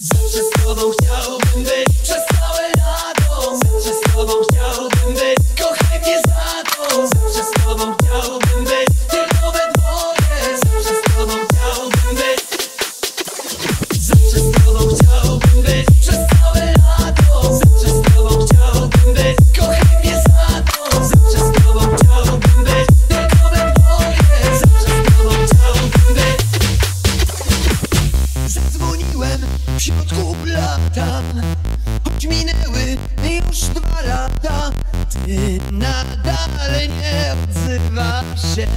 Zawsze z tobą chciałbym być przez całe lato. Zawsze z tobą chciałbym lub lata. Choć minęły już dwa lata Ty nadal nie odzywasz się.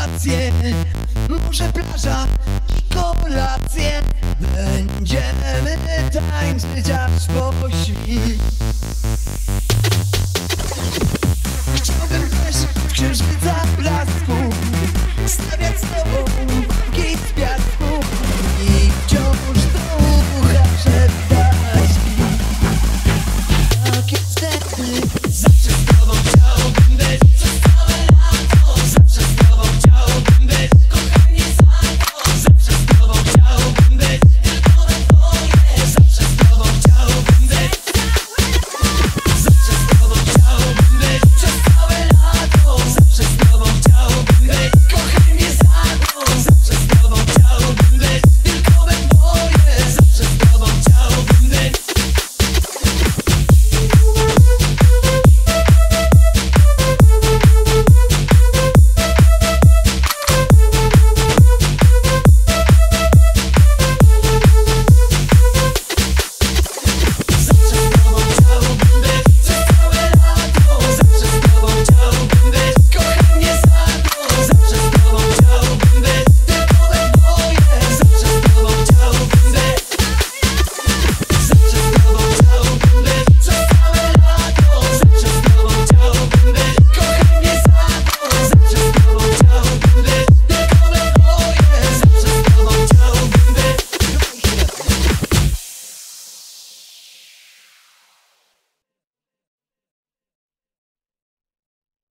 wakacje Może plaża i kolacje Będziemy tańczyć aż po świt